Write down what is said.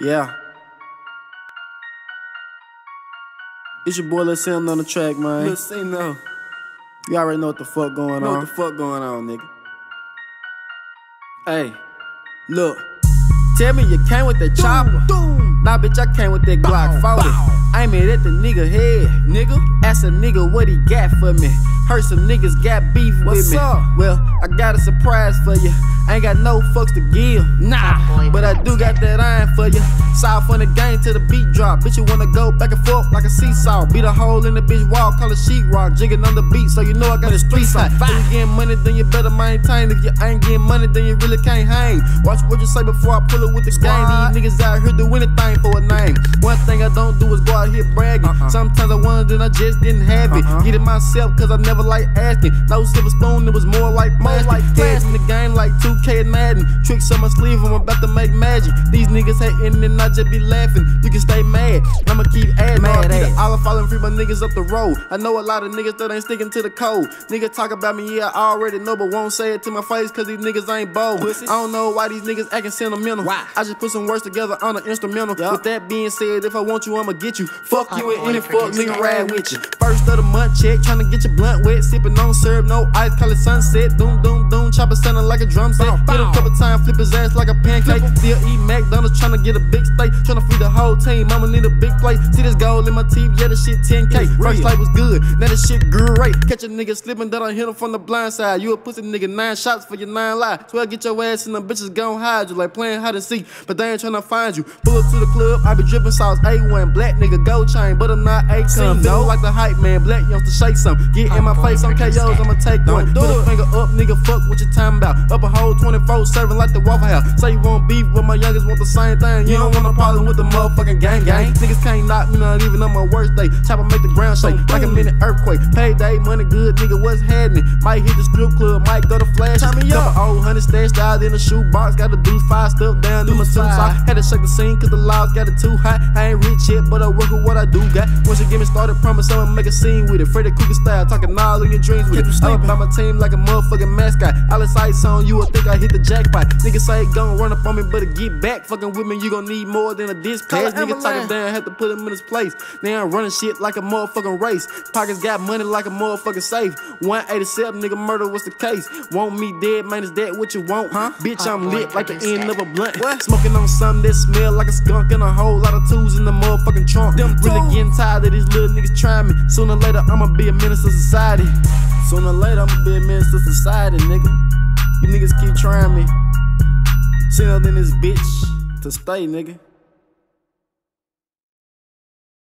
Yeah. It's your boy Lil Sim on the track, man. Lil Sim though. You already know what the fuck going Know on. what the fuck going on, nigga? Hey, look. Tell me you came with that chopper. Nah, bitch, I came with that Glock 40. Aiming at the nigga head. Nigga, Ask a nigga what he got for me. Heard some niggas got beef What's with me. up? Well, I got a surprise for you. Ain't got no fucks to give. Nah, but I do got that iron for you. South from the game to the beat drop. Bitch, you wanna go back and forth like a seesaw. Beat a hole in the bitch wall, call it sheetrock. Jigging on the beat, so you know I got the street hot. If you getting money, then you better maintain. If you ain't getting money, then you really can't hang. Watch what you say before I pull it with the gang. These niggas out here do anything for a name. One thing I don't do is go out here bragging. Uh-uh. Sometimes I wonder, then I just didn't have it. Uh-uh. Get it myself, cause I never like asking. No silver spoon, it was more like plastic. like the game 2K and Madden. Tricks on my sleeve, I'm about to make magic. These niggas hating and I just be laughing. You can stay mad, I'ma keep adding. Mad ass. all I falling free my niggas up the road. I know a lot of niggas that ain't sticking to the code. Niggas talk about me, yeah, I already know, but won't say it to my face cause these niggas ain't bold. Pussy. I don't know why these niggas acting sentimental. Why? I just put some words together on an instrumental. Yup. With that being said, if I want you, I'ma get you. Fuck you and any fuck nigga ride with you. First of the month check, tryna get your blunt wet, sipping on syrup, no ice, call it sunset. Doom, doom, doom, chopper sounding like a drum set. Hit a couple times, flip his ass like a pancake. Still eat McDonald's, tryna get a big steak, tryna feed the whole team. I'ma need a big plate. See this gold in my teeth, yeah, this shit 10K. It's First life was good, now this shit great. Catch a nigga slipping, then I hit him from the blind side. You a pussy nigga, nine shots for your nine lives. Swear get your ass and them bitches gon' hide you like playing hide and seek, but they ain't tryna find you. Pull up to the club, I be dripping sauce A1, black nigga gold chain, but I'm not A no. Feel like the hype man, black youngster shake some. Get in my face. I'm on KOs, I'ma take Don't one. do Put a finger up, nigga, fuck what you talking about. Up a whole 24 serving like the Waffle House. Say you want beef, but my youngest want the same thing. You don't want no problem with the motherfucking gang gang. Niggas can't knock me, not even on my worst day. Chopper make the ground shake like a mini earthquake. Payday, money good, nigga, what's happening? Might hit the strip club, might go to flash. Turn me up. old hundred stashed out in the shoebox. Got to do five stuff down in my two socks. Had to shake the scene cause the laws got it too hot. I ain't rich yet, but I work with what I do got. Once you get me started, promise I'ma make a scene with it. Freddy Krueger style, talking all in your dreams with Keep it. sleeping. by my team like a motherfucking mascot. All the sights on you, I think I hit the jackpot. Niggas say it gon' run up on me, but to get back. Fucking with me, you gon' need more than a Call pass. Nigga talking down, had to put him in his place. Now I'm running shit like a motherfucking race. Pockets got money like a motherfucking safe. 187, nigga, murder what's the case. Want me dead, man, is that what you want? Huh? Bitch, I'm boy, lit like the end that. of a blunt. What? Smoking on something that smell like a skunk and a whole lot of tools in the motherfucking trunk. Them really getting tired of these little niggas trying me. Sooner or later, I'ma be a menace to society. Sooner or later, I'ma be a menace to society, nigga. You niggas keep trying me. Sooner than this bitch to stay, nigga.